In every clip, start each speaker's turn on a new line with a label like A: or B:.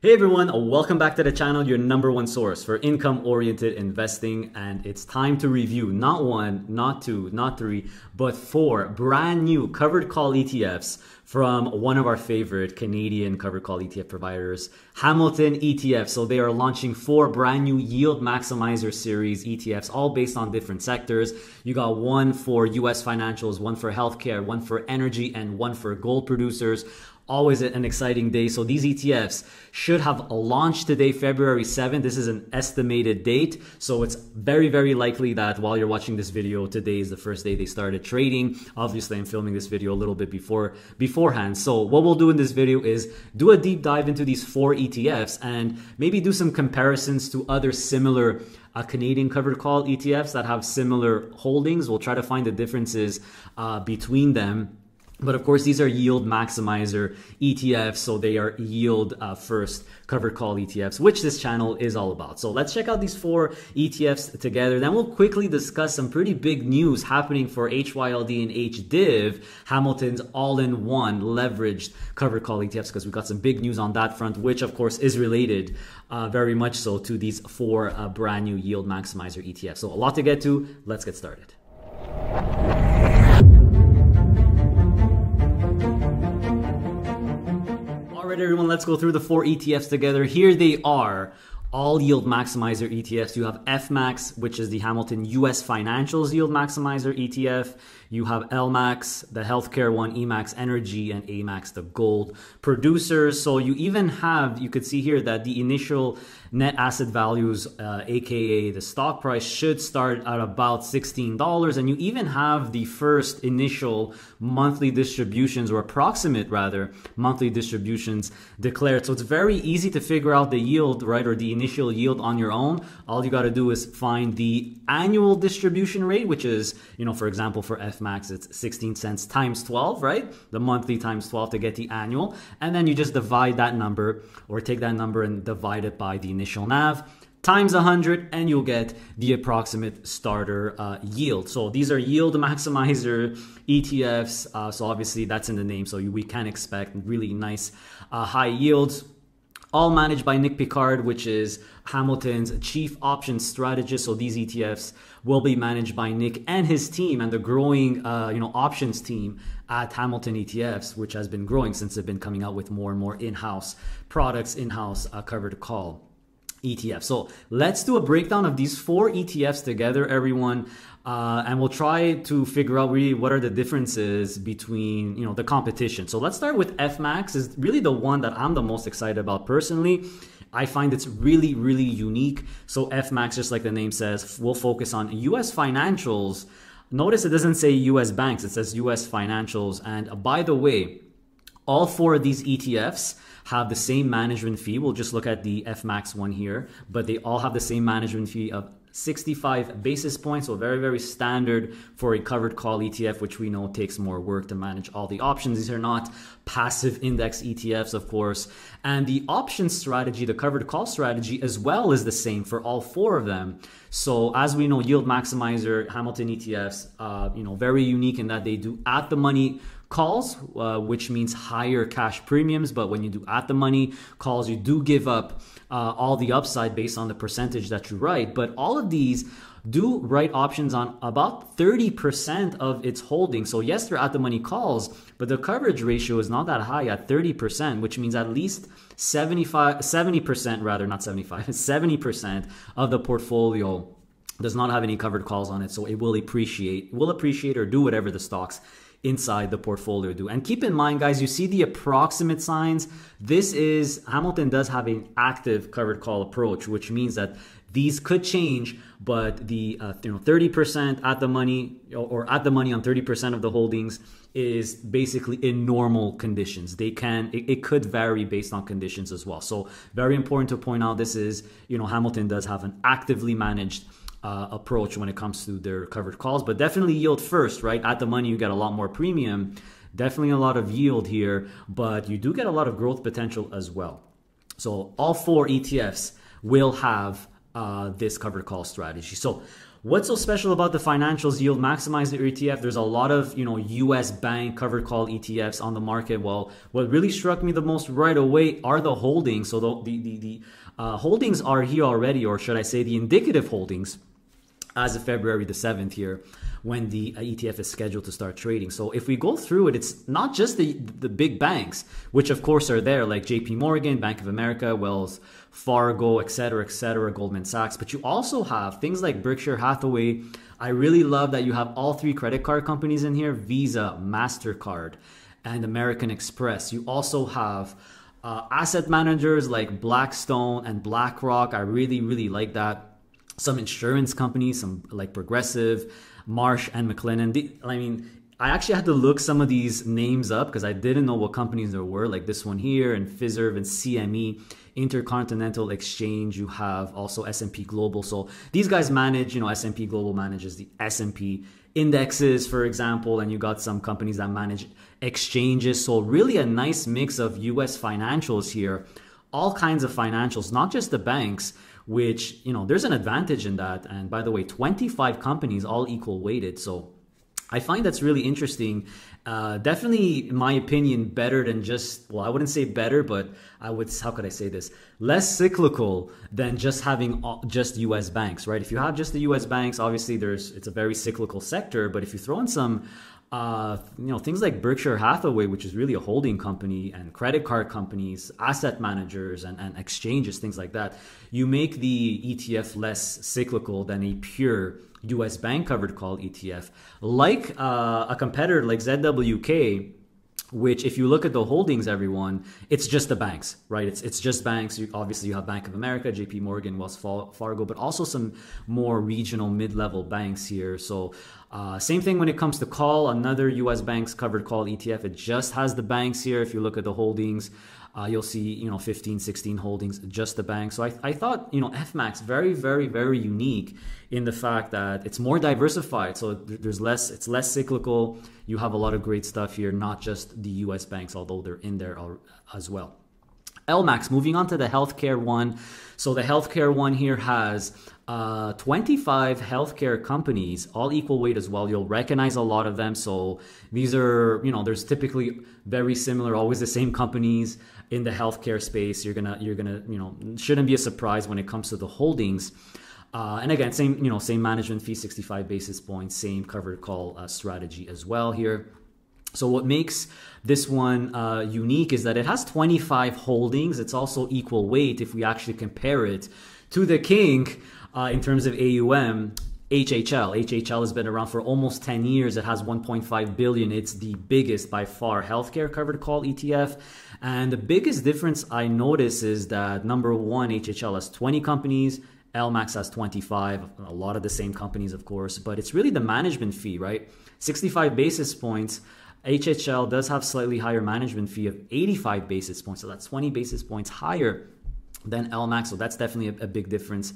A: Hey everyone, welcome back to the channel, your number one source for income oriented investing. And it's time to review not one, not two, not three, but four brand new covered call ETFs from one of our favorite Canadian covered call ETF providers, Hamilton ETF. So they are launching four brand new yield maximizer series ETFs, all based on different sectors. You got one for US financials, one for healthcare, one for energy, and one for gold producers always an exciting day. So these ETFs should have launched today, February 7th. This is an estimated date. So it's very, very likely that while you're watching this video, today is the first day they started trading. Obviously, I'm filming this video a little bit before beforehand. So what we'll do in this video is do a deep dive into these four ETFs and maybe do some comparisons to other similar uh, Canadian covered call ETFs that have similar holdings. We'll try to find the differences uh, between them but of course, these are yield maximizer ETFs, so they are yield uh, first covered call ETFs, which this channel is all about. So let's check out these four ETFs together. Then we'll quickly discuss some pretty big news happening for HYLD and HDIV, Hamilton's all-in-one leveraged covered call ETFs, because we've got some big news on that front, which of course is related uh, very much so to these four uh, brand new yield maximizer ETFs. So a lot to get to. Let's get started. Right, everyone, let's go through the four ETFs together. Here they are all yield maximizer ETFs. You have FMAX, which is the Hamilton US Financials Yield Maximizer ETF. You have LMAX, the healthcare one, EMAX Energy, and AMAX, the gold producers. So you even have, you could see here that the initial net asset values, uh, aka the stock price, should start at about $16. And you even have the first initial monthly distributions, or approximate rather, monthly distributions declared. So it's very easy to figure out the yield, right, or the initial yield on your own. All you got to do is find the annual distribution rate, which is, you know, for example, for F max, it's 16 cents times 12, right? The monthly times 12 to get the annual. And then you just divide that number or take that number and divide it by the initial NAV times 100 and you'll get the approximate starter uh, yield. So these are yield maximizer ETFs. Uh, so obviously that's in the name. So we can expect really nice uh, high yields all managed by Nick Piquard, which is Hamilton's chief options strategist. So these ETFs will be managed by Nick and his team and the growing, uh, you know, options team at Hamilton ETFs, which has been growing since they've been coming out with more and more in-house products, in-house uh, covered call. ETF. So let's do a breakdown of these four ETFs together, everyone. Uh, and we'll try to figure out really what are the differences between you know the competition. So let's start with FMAX is really the one that I'm the most excited about personally. I find it's really really unique. So FMAX, just like the name says, will focus on U.S. financials. Notice it doesn't say U.S. banks; it says U.S. financials. And by the way, all four of these ETFs have the same management fee. We'll just look at the FMAX one here, but they all have the same management fee of 65 basis points. So very, very standard for a covered call ETF, which we know takes more work to manage all the options. These are not passive index ETFs, of course. And the option strategy, the covered call strategy as well is the same for all four of them. So as we know, yield maximizer, Hamilton ETFs, uh, you know, very unique in that they do at the money calls, uh, which means higher cash premiums. But when you do at the money calls, you do give up uh, all the upside based on the percentage that you write. But all of these do write options on about 30% of its holdings. So yes, they're at the money calls, but the coverage ratio is not that high at 30%, which means at least 75, 70% rather, not 75, 70% of the portfolio does not have any covered calls on it. So it will appreciate, will appreciate or do whatever the stocks inside the portfolio do. And keep in mind, guys, you see the approximate signs. This is, Hamilton does have an active covered call approach, which means that these could change, but the uh, you know 30% at the money or at the money on 30% of the holdings is basically in normal conditions. They can it, it, could vary based on conditions as well. So very important to point out this is you know Hamilton does have an actively managed uh, approach when it comes to their covered calls, but definitely yield first, right? At the money, you get a lot more premium. Definitely a lot of yield here, but you do get a lot of growth potential as well. So all four ETFs will have uh, this covered call strategy. So What's so special about the financials yield maximizer ETF? There's a lot of you know U.S. bank covered call ETFs on the market. Well, what really struck me the most right away are the holdings. So the the the, the uh, holdings are here already, or should I say, the indicative holdings as of February the 7th here when the uh, ETF is scheduled to start trading. So if we go through it, it's not just the the big banks, which of course are there like JP Morgan, Bank of America, Wells Fargo, et cetera, et cetera, Goldman Sachs, but you also have things like Berkshire Hathaway. I really love that you have all three credit card companies in here, Visa, MasterCard, and American Express. You also have uh, asset managers like Blackstone and BlackRock. I really, really like that some insurance companies, some like Progressive, Marsh and McLennan. The, I mean, I actually had to look some of these names up because I didn't know what companies there were, like this one here and Fiserv and CME, Intercontinental Exchange. You have also S&P Global. So these guys manage, you know, S&P Global manages the S&P indexes, for example, and you got some companies that manage exchanges. So really a nice mix of US financials here, all kinds of financials, not just the banks, which, you know, there's an advantage in that. And by the way, 25 companies all equal weighted. So I find that's really interesting. Uh, definitely, in my opinion, better than just, well, I wouldn't say better, but I would, how could I say this? Less cyclical than just having just US banks, right? If you have just the US banks, obviously there's, it's a very cyclical sector, but if you throw in some uh, you know things like Berkshire Hathaway, which is really a holding company, and credit card companies, asset managers, and, and exchanges, things like that. You make the ETF less cyclical than a pure U.S. bank covered call ETF, like uh, a competitor like ZWK which if you look at the holdings everyone it's just the banks right it's it's just banks you, obviously you have bank of america jp morgan wells fargo but also some more regional mid-level banks here so uh, same thing when it comes to call. Another us banks covered call etf it just has the banks here. If you look at the holdings uh, you'll see you know 15 16 holdings just the bank. So I, I thought you know fmax very very very unique in the fact that it's more diversified. So there's less it's less cyclical. You have a lot of great stuff here not just the us banks although they're in there as well LMAX, moving on to the healthcare one. So the healthcare one here has uh, 25 healthcare companies, all equal weight as well. You'll recognize a lot of them. So these are, you know, there's typically very similar, always the same companies in the healthcare space. You're gonna, you're gonna, you know, shouldn't be a surprise when it comes to the holdings. Uh, and again, same, you know, same management fee, 65 basis points, same covered call uh, strategy as well here. So what makes this one uh, unique is that it has 25 holdings. It's also equal weight if we actually compare it to the king uh, in terms of AUM. HHL. HHL has been around for almost 10 years. It has 1.5 billion. It's the biggest by far healthcare covered call ETF. And the biggest difference I notice is that number one, HHL has 20 companies. LMAX has 25, a lot of the same companies, of course, but it's really the management fee, right? 65 basis points HHL does have slightly higher management fee of 85 basis points, so that's 20 basis points higher than LMAX. So that's definitely a, a big difference.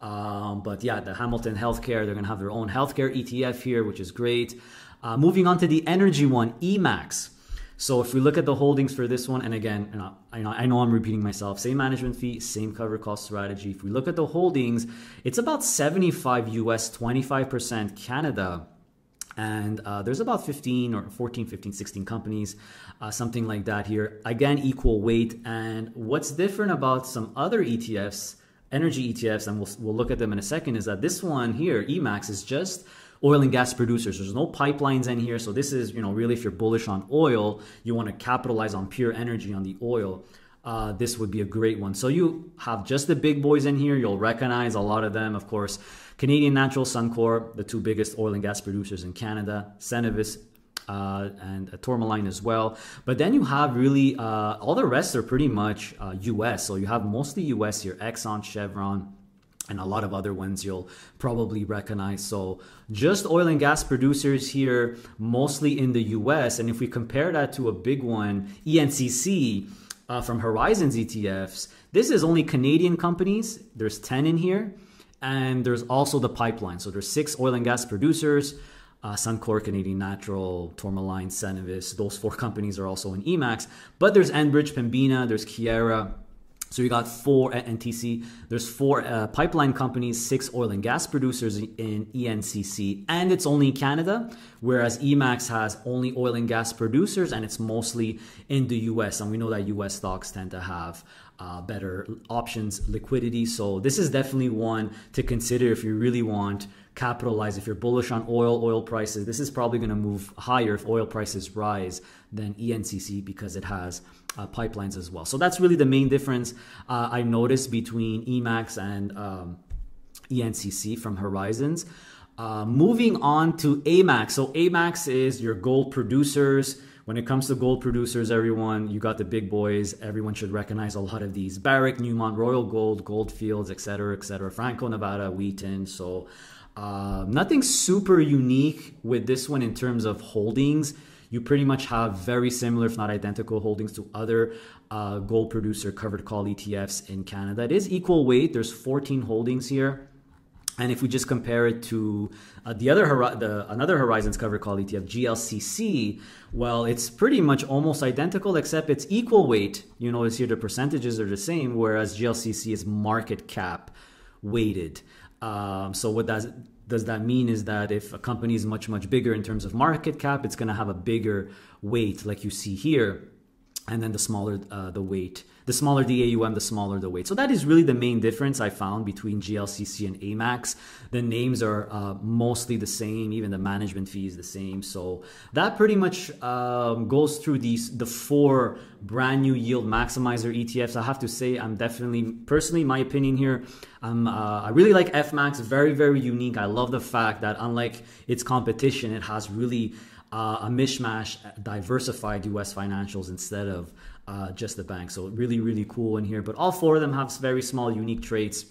A: Um, but yeah, the Hamilton Healthcare, they're going to have their own healthcare ETF here, which is great. Uh, moving on to the energy one, EMAX. So if we look at the holdings for this one, and again, I, know, I know I'm repeating myself, same management fee, same covered call strategy. If we look at the holdings, it's about 75 US, 25% Canada. And uh, there's about 15 or 14, 15, 16 companies, uh, something like that here. Again, equal weight. And what's different about some other ETFs, energy ETFs, and we'll, we'll look at them in a second, is that this one here, EMAX, is just oil and gas producers. There's no pipelines in here. So this is, you know, really if you're bullish on oil, you want to capitalize on pure energy on the oil. Uh, this would be a great one. So you have just the big boys in here. You'll recognize a lot of them, of course. Canadian Natural, Suncor, the two biggest oil and gas producers in Canada, Cenovus, uh, and uh, Tourmaline as well. But then you have really uh, all the rest are pretty much uh, US. So you have mostly US here Exxon, Chevron, and a lot of other ones you'll probably recognize. So just oil and gas producers here, mostly in the US. And if we compare that to a big one, ENCC. Uh, from Horizons ETFs, this is only Canadian companies. There's 10 in here. And there's also the pipeline. So there's six oil and gas producers. Uh, Suncor, Canadian Natural, Tourmaline, Cenovus. Those four companies are also in EMAX. But there's Enbridge, Pembina, there's Keyera, So you got four at NTC. There's four uh, pipeline companies, six oil and gas producers in ENCC, and it's only in Canada. Whereas Emax has only oil and gas producers, and it's mostly in the US. And we know that US stocks tend to have uh, better options, liquidity. So this is definitely one to consider if you really want capitalize. If you're bullish on oil, oil prices, this is probably going to move higher if oil prices rise than ENCC because it has uh, pipelines as well. So that's really the main difference uh, I noticed between Emax and um, ENCC from Horizons. Uh, moving on to AMAX. So AMAX is your gold producers. When it comes to gold producers, everyone, you got the big boys. Everyone should recognize a lot of these: Barrick, Newmont, Royal Gold, Goldfields, etc., etc. Franco Nevada, Wheaton. So uh, nothing super unique with this one in terms of holdings. You pretty much have very similar, if not identical, holdings to other uh, gold producer covered call ETFs in Canada. It is equal weight. There's 14 holdings here. And if we just compare it to uh, the other the, another Horizons covered call ETF, GLCC, well, it's pretty much almost identical, except it's equal weight. You notice here the percentages are the same, whereas GLCC is market cap weighted. Um, so what does does that mean is that if a company is much much bigger in terms of market cap, it's going to have a bigger weight, like you see here, and then the smaller uh, the weight the smaller the AUM, the smaller the weight. So that is really the main difference I found between GLCC and AMAX. The names are uh, mostly the same, even the management fee is the same. So that pretty much um, goes through these the four brand new yield maximizer ETFs. I have to say, I'm definitely personally my opinion here. Um, uh, I really like FMAX, very very unique. I love the fact that unlike its competition, it has really uh, a mishmash, diversified US financials instead of uh, just the bank. So really, really cool in here. But all four of them have very small, unique traits.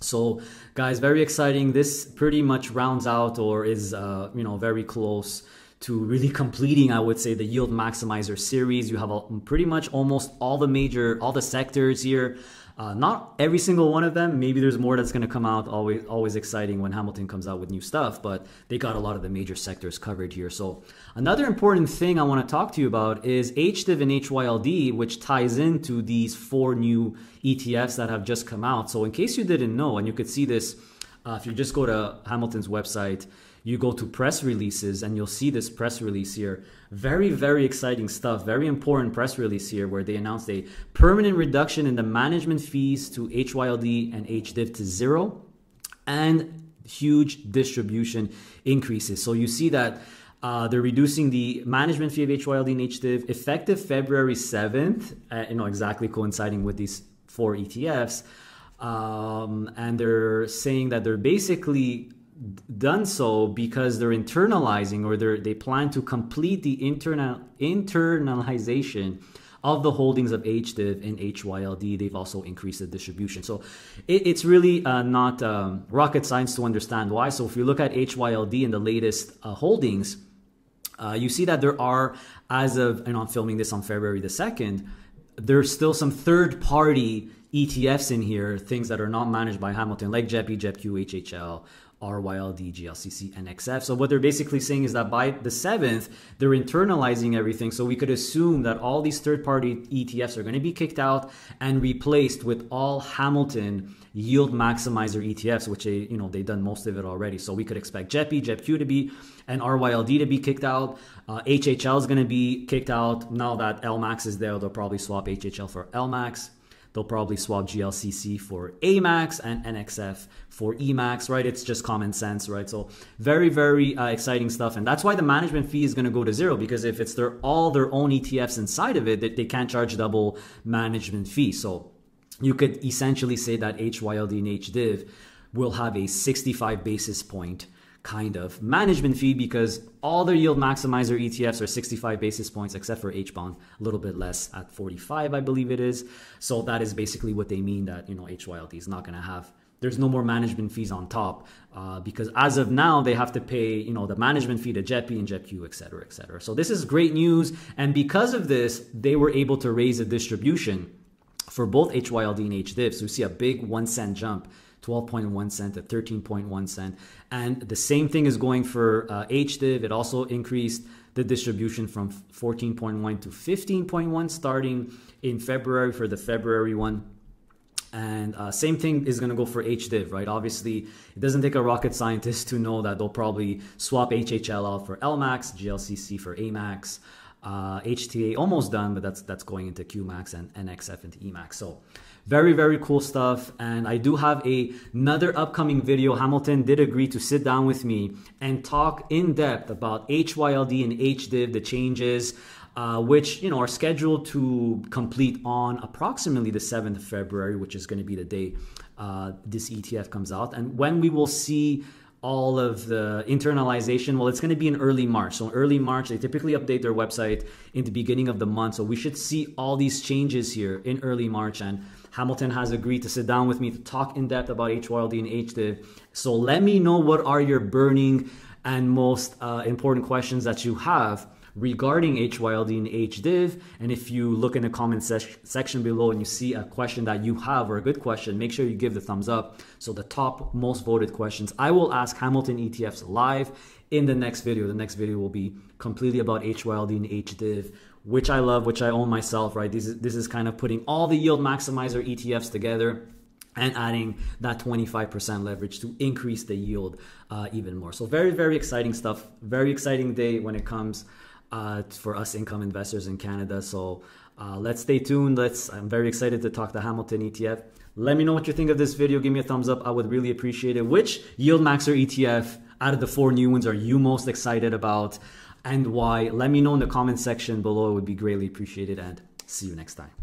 A: So, guys, very exciting. This pretty much rounds out or is, uh, you know, very close to really completing, I would say, the yield maximizer series. You have a, pretty much almost all the major, all the sectors here. Uh, not every single one of them. Maybe there's more that's going to come out. Always, always exciting when Hamilton comes out with new stuff. But they got a lot of the major sectors covered here. So another important thing I want to talk to you about is HDIV and HYLD, which ties into these four new ETFs that have just come out. So in case you didn't know, and you could see this uh, if you just go to Hamilton's website you go to press releases and you'll see this press release here. Very, very exciting stuff. Very important press release here where they announced a permanent reduction in the management fees to HYLD and HDIV to zero and huge distribution increases. So you see that uh, they're reducing the management fee of HYLD and HDIV effective February 7th, uh, you know, exactly coinciding with these four ETFs. Um, and they're saying that they're basically done so because they're internalizing or they they plan to complete the internal internalization of the holdings of HDIV and HYLD. They've also increased the distribution. So it, it's really uh, not um, rocket science to understand why. So if you look at HYLD in the latest uh, holdings, uh, you see that there are, as of, and I'm filming this on February the 2nd, there's still some third party ETFs in here, things that are not managed by Hamilton, like JEPI, JEPQ, HHL, RYLD, GLCC, and XF. So what they're basically saying is that by the 7th, they're internalizing everything. So we could assume that all these third-party ETFs are going to be kicked out and replaced with all Hamilton yield maximizer ETFs, which they, you know, they've done most of it already. So we could expect JEPI, JEPQ to be, and RYLD to be kicked out. Uh, HHL is going to be kicked out. Now that LMAX is there, they'll probably swap HHL for LMAX. They'll probably swap GLCC for AMAX and NXF for EMAX, right? It's just common sense, right? So very, very uh, exciting stuff. And that's why the management fee is going to go to zero because if it's their all their own ETFs inside of it, they, they can't charge double management fee. So you could essentially say that HYLD and HDIV will have a 65 basis point kind of management fee because all their yield maximizer ETFs are 65 basis points except for H bond, a little bit less at 45, I believe it is. So that is basically what they mean that you know HYLD is not going to have. There's no more management fees on top uh, because as of now they have to pay you know the management fee to JEPI and JEPQ, et cetera, et cetera. So this is great news, and because of this, they were able to raise a distribution for both HYLD and HDIV. So we see a big one cent jump 12.1 cent to 13.1 cent. And the same thing is going for uh, HDIV. It also increased the distribution from 14.1 to 15.1 starting in February for the February one. And uh, same thing is going to go for HDIV, right? Obviously, it doesn't take a rocket scientist to know that they'll probably swap HHL out for LMAX, GLCC for AMAX, uh, HTA almost done, but that's that's going into QMAX and NXF into EMAX. So very very cool stuff. And I do have a, another upcoming video. Hamilton did agree to sit down with me and talk in depth about HYLD and HDIV, the changes uh, which you know are scheduled to complete on approximately the 7th of February, which is going to be the day uh, this ETF comes out. And when we will see all of the internalization, well, it's going to be in early March. So early March, they typically update their website in the beginning of the month. So we should see all these changes here in early March. And Hamilton has agreed to sit down with me to talk in depth about HYLD and HDIV. So let me know what are your burning and most uh, important questions that you have regarding HYLD and HDIV. And if you look in the comment se- section below and you see a question that you have or a good question, make sure you give the thumbs up. So the top most voted questions, I will ask Hamilton ETFs live in the next video. The next video will be completely about HYLD and HDIV, which I love, which I own myself, right? This is, this is kind of putting all the yield maximizer ETFs together and adding that 25% leverage to increase the yield uh, even more. So very, very exciting stuff. Very exciting day when it comes uh, for us income investors in Canada. So uh, let's stay tuned. Let's. I'm very excited to talk to Hamilton ETF. Let me know what you think of this video. Give me a thumbs up. I would really appreciate it. Which yield maxer ETF out of the four new ones are you most excited about, and why? Let me know in the comment section below. It would be greatly appreciated. And see you next time.